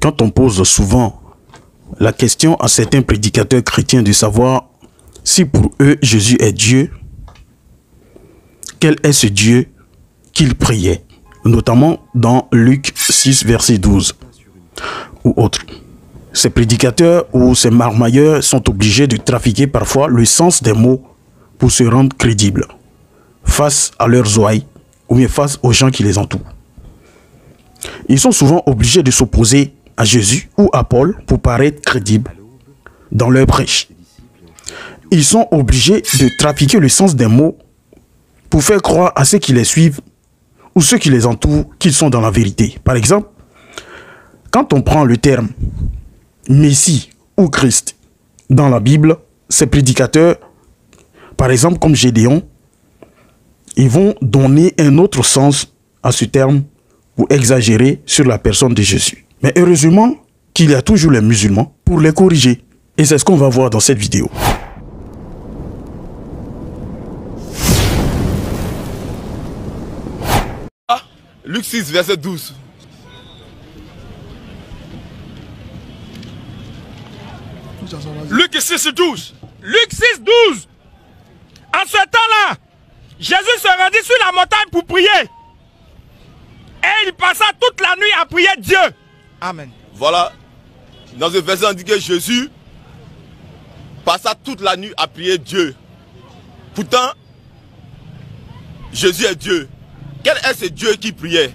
quand on pose souvent la question à certains prédicateurs chrétiens de savoir si pour eux Jésus est Dieu, quel est ce Dieu qu'ils priaient, notamment dans Luc 6, verset 12 ou autre. Ces prédicateurs ou ces marmailleurs sont obligés de trafiquer parfois le sens des mots pour se rendre crédibles face à leurs ouailles ou bien face aux gens qui les entourent. Ils sont souvent obligés de s'opposer à Jésus ou à Paul pour paraître crédibles dans leur prêche. Ils sont obligés de trafiquer le sens des mots pour faire croire à ceux qui les suivent ou ceux qui les entourent qu'ils sont dans la vérité. Par exemple, quand on prend le terme Messie ou Christ dans la Bible, ces prédicateurs, par exemple comme Gédéon, ils vont donner un autre sens à ce terme ou exagérer sur la personne de Jésus. Mais heureusement qu'il y a toujours les musulmans pour les corriger. Et c'est ce qu'on va voir dans cette vidéo. Ah, Luc 6, verset 12. Luc 6, 12. Luc 6, 12. En ce temps-là, Jésus se rendit sur la montagne pour prier. Et il passa toute la nuit à prier Dieu. Voilà. Dans ce verset, on dit que Jésus passa toute la nuit à prier Dieu. Pourtant, Jésus est Dieu. Quel est ce Dieu qui priait?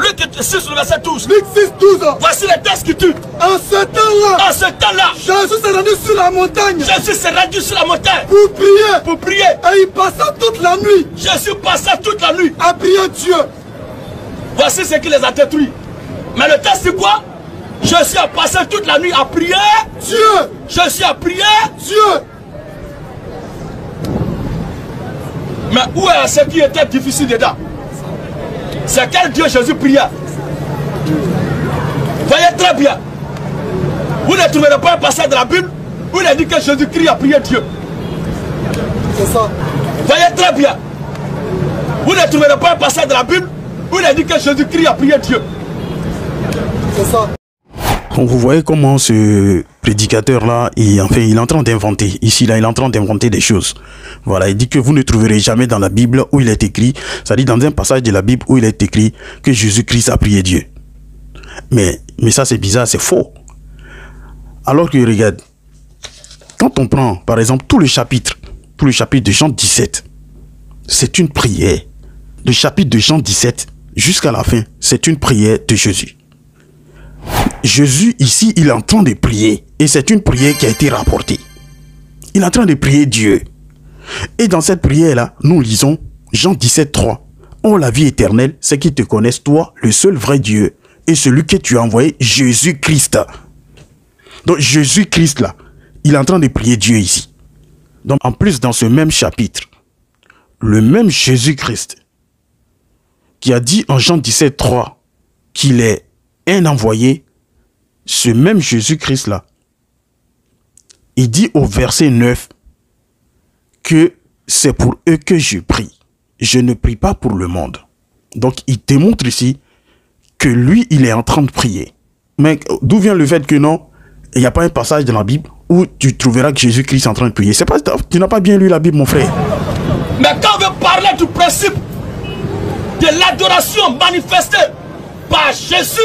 Luc 6, verset 12. Luc 6, 12. Voici les textes qui tuent. En ce temps-là, En ce temps-là, Jésus s'est rendu sur la montagne Jésus s'est rendu sur la montagne pour prier. pour prier. Et il passa toute la nuit Jésus passa toute la nuit. à prier Dieu. Voici ce qui les a détruits. Mais le texte c'est quoi? Jésus a passé toute la nuit à prier. Dieu, Jésus a prié. Dieu. Mais où est ce qui était difficile dedans C'est quel Dieu Jésus priait Voyez très bien. Vous ne trouverez pas un passage de la Bible où il a dit que Jésus-Christ a prié Dieu. C'est ça. Voyez très bien. Vous ne trouverez pas un passage de la Bible où il a dit que Jésus-Christ a prié Dieu. C'est ça. Vous voyez comment ce prédicateur-là, il, enfin, il est en train d'inventer. Ici, là, il est en train d'inventer des choses. Voilà, il dit que vous ne trouverez jamais dans la Bible où il est écrit, c'est-à-dire dans un passage de la Bible où il est écrit que Jésus-Christ a prié Dieu. Mais, mais ça, c'est bizarre, c'est faux. Alors que, regarde, quand on prend, par exemple, tout le chapitre, tout le chapitre de Jean 17, c'est une prière. Le chapitre de Jean 17 jusqu'à la fin, c'est une prière de Jésus. Jésus, ici, il est en train de prier. Et c'est une prière qui a été rapportée. Il est en train de prier Dieu. Et dans cette prière-là, nous lisons Jean 17, 3. Oh, la vie éternelle, c'est qu'ils te connaissent, toi, le seul vrai Dieu, et celui que tu as envoyé, Jésus-Christ. Donc, Jésus-Christ, là, il est en train de prier Dieu ici. Donc, en plus, dans ce même chapitre, le même Jésus-Christ, qui a dit en Jean 17, 3, qu'il est un envoyé, ce même Jésus-Christ-là, il dit au verset 9 que c'est pour eux que je prie. Je ne prie pas pour le monde. Donc, il démontre ici que lui, il est en train de prier. Mais d'où vient le fait que non, il n'y a pas un passage dans la Bible où tu trouveras que Jésus-Christ est en train de prier. Pas, tu n'as pas bien lu la Bible, mon frère. Mais quand on veut parler du principe de l'adoration manifestée par Jésus,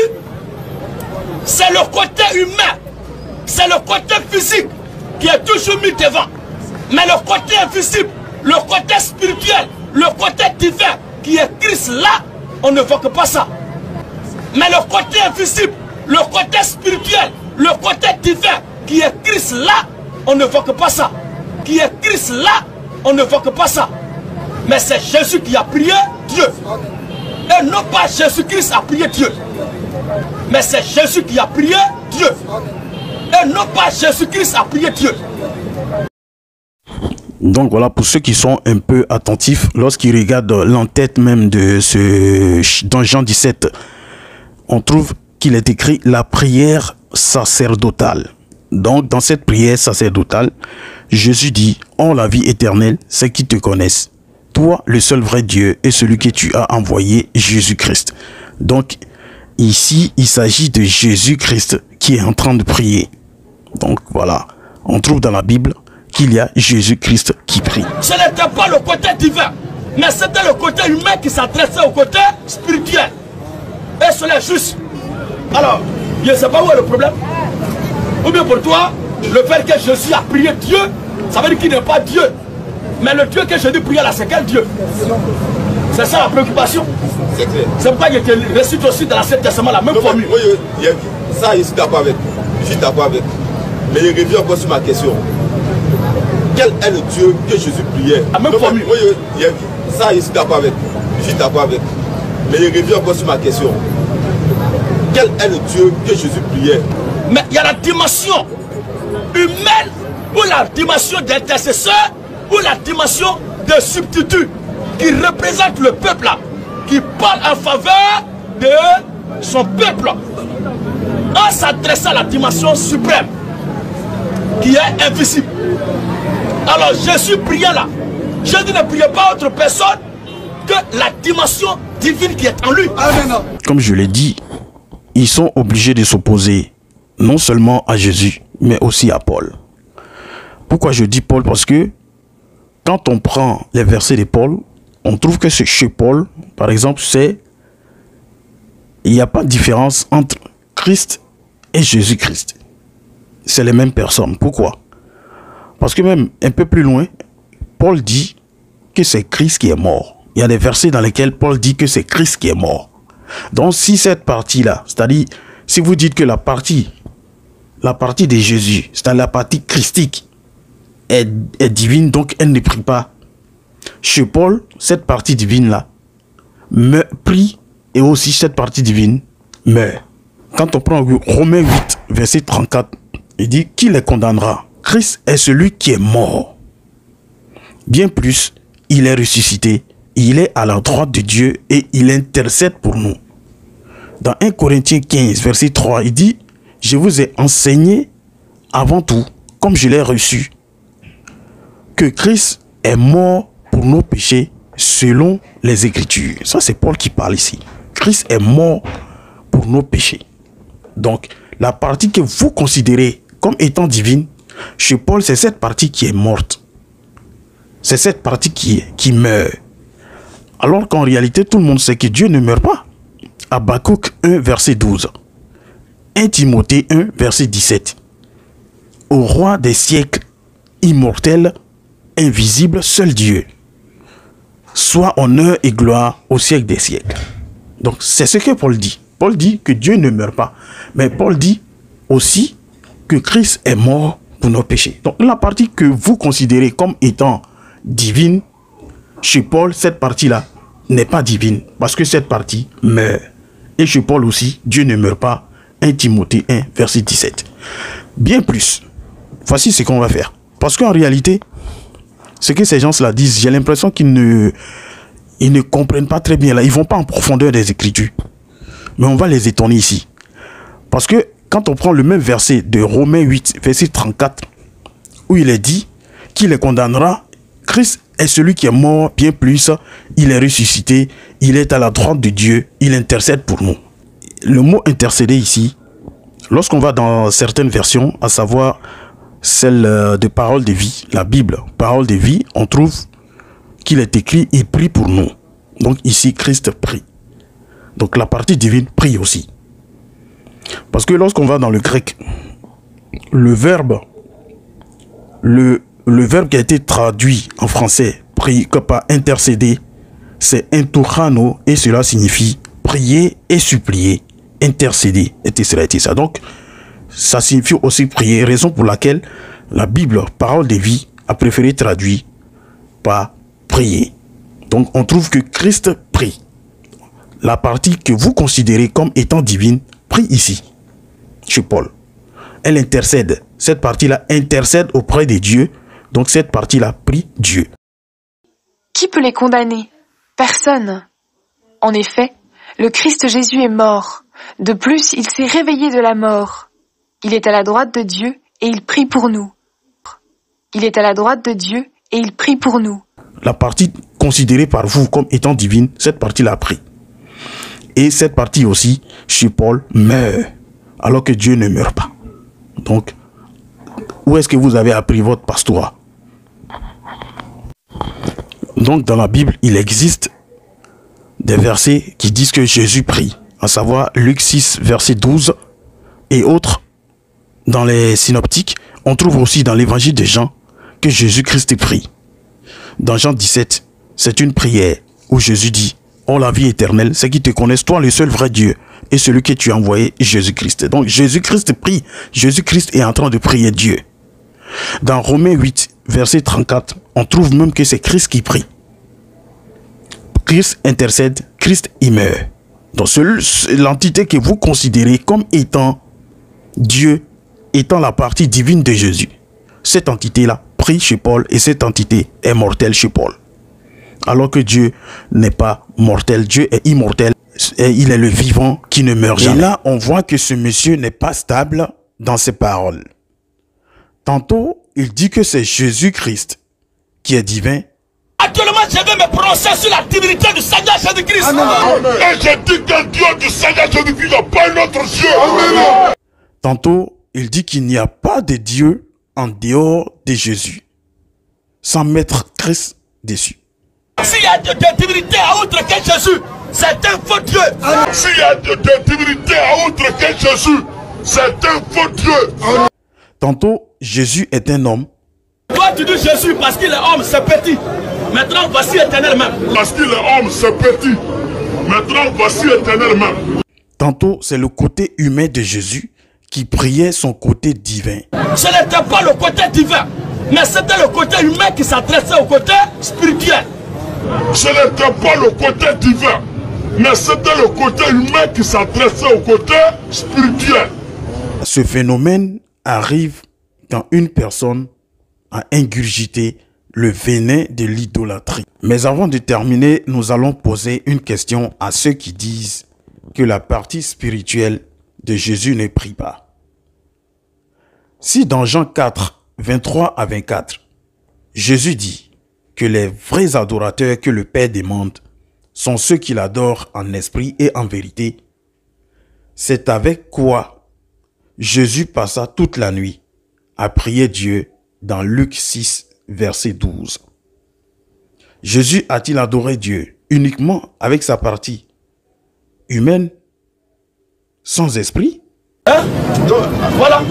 c'est le côté humain, c'est le côté physique qui est toujours mis devant. Mais le côté invisible, le côté spirituel, le côté divin qui est Christ là, on ne voit que pas ça. Mais le côté invisible, le côté spirituel, le côté divin qui est Christ là, on ne voit que pas ça. Qui est Christ là, on ne voit que pas ça. Mais c'est Jésus qui a prié Dieu. Et non pas Jésus-Christ a prié Dieu. Mais c'est Jésus qui a prié Dieu. Et non pas Jésus-Christ a prié Dieu. Donc voilà, pour ceux qui sont un peu attentifs, lorsqu'ils regardent l'entête même de ce dans Jean 17, on trouve qu'il est écrit la prière sacerdotale. Donc dans cette prière sacerdotale, Jésus dit, oh la vie éternelle, c'est qu'ils te connaissent, toi, le seul vrai Dieu, et celui que tu as envoyé, Jésus-Christ. Donc, ici, il s'agit de Jésus-Christ qui est en train de prier. Donc, voilà. On trouve dans la Bible qu'il y a Jésus-Christ qui prie. Ce n'était pas le côté divin, mais c'était le côté humain qui s'adressait au côté spirituel. Et cela est juste. Alors, je ne sais pas où est le problème. Ou bien pour toi, le fait que Jésus a prié Dieu, ça veut dire qu'il n'est pas Dieu. Mais le Dieu que Jésus priait là, c'est quel Dieu? C'est ça la préoccupation. C'est clair. C'est pourquoi il te récite aussi dans l'Ancien Testament la même Non, formule. je- je- ça, je suis d'accord avec. Je suis d'accord avec. Mais je reviens encore sur ma question. Quel est le Dieu que Jésus priait? La même Non, formule. je- ça, je suis d'accord avec. Je suis d'accord avec. Mais je reviens encore sur ma question. Quel est le Dieu que Jésus priait? Mais il y a la dimension humaine ou la dimension d'intercesseur ou la dimension de substitut qui représente le peuple là, qui parle en faveur de son peuple en s'adressant à la dimension suprême qui est invisible. Alors Jésus priait là. Jésus ne priait pas autre personne que la dimension divine qui est en lui. Amen. Comme je l'ai dit, ils sont obligés de s'opposer non seulement à Jésus, mais aussi à Paul. Pourquoi je dis Paul? Parce que quand on prend les versets de Paul, on trouve que chez Paul, par exemple, c'est il n'y a pas de différence entre Christ et Jésus-Christ. C'est les mêmes personnes. Pourquoi? Parce que même un peu plus loin, Paul dit que c'est Christ qui est mort. Il y a des versets dans lesquels Paul dit que c'est Christ qui est mort. Donc si cette partie-là, c'est-à-dire si vous dites que la partie, la partie de Jésus, c'est-à-dire la partie christique, est divine, donc elle ne prie pas. Chez Paul, cette partie divine-là me prie et aussi cette partie divine meurt. Quand on prend Romains 8, verset 34, il dit qui les condamnera? Christ est celui qui est mort. Bien plus, il est ressuscité, il est à la droite de Dieu et il intercède pour nous. Dans 1 Corinthiens 15, verset 3, il dit, je vous ai enseigné avant tout, comme je l'ai reçu, que Christ est mort pour nos péchés selon les Écritures. Ça, c'est Paul qui parle ici. Christ est mort pour nos péchés. Donc, la partie que vous considérez comme étant divine, chez Paul, c'est cette partie qui est morte. C'est cette partie qui, meurt. Alors qu'en réalité, tout le monde sait que Dieu ne meurt pas. Habakkuk 1, verset 12. 1 Timothée 1, verset 17. Au roi des siècles, immortel, invisible, seul Dieu, soit honneur et gloire au siècle des siècles. Donc c'est ce que Paul dit. Paul dit que Dieu ne meurt pas. Mais Paul dit aussi que Christ est mort pour nos péchés. Donc la partie que vous considérez comme étant divine, chez Paul, cette partie-là n'est pas divine. Parce que cette partie meurt. Et chez Paul aussi, Dieu ne meurt pas. 1 Timothée 1, verset 17. Bien plus. Voici ce qu'on va faire. Parce qu'en réalité, ce que ces gens-là disent, j'ai l'impression qu'ils ne, ils ne comprennent pas très bien là. Ils vont pas en profondeur des Écritures. Mais on va les étonner ici. Parce que quand on prend le même verset de Romains 8, verset 34, où il est dit qu'il les condamnera, Christ est celui qui est mort bien plus, il est ressuscité, il est à la droite de Dieu, il intercède pour nous. Le mot intercéder ici, lorsqu'on va dans certaines versions, à savoir celle de parole de vie, la Bible, parole de vie, on trouve qu'il est écrit, il prie pour nous. Donc ici, Christ prie. Donc la partie divine prie aussi. Parce que lorsqu'on va dans le grec, le verbe, le, le verbe qui a été traduit en français, prie, que par intercéder, c'est entourano et cela signifie prier et supplier, intercéder, etc. etc. Donc, ça signifie aussi prier, raison pour laquelle la Bible, parole de vie, a préféré traduire par prier. Donc, on trouve que Christ prie. La partie que vous considérez comme étant divine prie ici, chez Paul. Elle intercède. Cette partie-là intercède auprès de Dieu. Donc, cette partie-là prie Dieu. Qui peut les condamner? Personne. En effet, le Christ Jésus est mort. De plus, il s'est réveillé de la mort. Il est à la droite de Dieu et il prie pour nous. Il est à la droite de Dieu et il prie pour nous. La partie considérée par vous comme étant divine, cette partie-là a pris. Et cette partie aussi, chez Paul, meurt, alors que Dieu ne meurt pas. Donc, où est-ce que vous avez appris votre pastorat? Donc, dans la Bible, il existe des versets qui disent que Jésus prie, à savoir Luc 6, verset 12 et autres. Dans les synoptiques, on trouve aussi dans l'évangile de Jean que Jésus-Christ prie. Dans Jean 17, c'est une prière où Jésus dit Oh la vie éternelle, c'est qu'ils te connaissent, toi le seul vrai Dieu, et celui que tu as envoyé, Jésus-Christ. Donc Jésus-Christ prie. Jésus-Christ est en train de prier Dieu. Dans Romains 8, verset 34, on trouve même que c'est Christ qui prie. Christ intercède, Christ y meurt. Donc l'entité que vous considérez comme étant Dieu, étant la partie divine de Jésus, cette entité-là prie chez Paul et cette entité est mortelle chez Paul. Alors que Dieu n'est pas mortel, Dieu est immortel et il est le vivant qui ne meurt jamais. Et là, on voit que ce monsieur n'est pas stable dans ses paroles. Tantôt, il dit que c'est Jésus-Christ qui est divin. Actuellement, je vais me prononcer sur la divinité du Seigneur Jésus-Christ. Et je dis que Dieu du Seigneur Jésus-Christ n'est pas notre Dieu. Amen. Tantôt, il dit qu'il n'y a pas de Dieu en dehors de Jésus, sans mettre Christ dessus. S'il y a de, divinité à autre que Jésus, c'est un faux Dieu. S'il y a de, divinité à autre que Jésus, c'est un faux Dieu. Tantôt, Jésus est un homme. Toi, tu dis Jésus parce qu'il est homme, c'est petit. Maintenant, voici éternel même. Parce qu'il est homme, c'est petit. Maintenant, voici éternel même. Tantôt, c'est le côté humain de Jésus qui priait son côté divin. Ce n'était pas le côté divin, mais c'était le côté humain qui s'adressait au côté spirituel. Ce n'était pas le côté divin, mais c'était le côté humain qui s'adressait au côté spirituel. Ce phénomène arrive quand une personne a ingurgité le venin de l'idolâtrie. Mais avant de terminer, nous allons poser une question à ceux qui disent que la partie spirituelle de Jésus ne prie pas. Si dans Jean 4, 23 à 24, Jésus dit que les vrais adorateurs que le Père demande sont ceux qui l'adorent en esprit et en vérité, c'est avec quoi Jésus passa toute la nuit à prier Dieu dans Luc 6, verset 12. Jésus a-t-il adoré Dieu uniquement avec sa partie humaine sans esprit Hein? Voilà.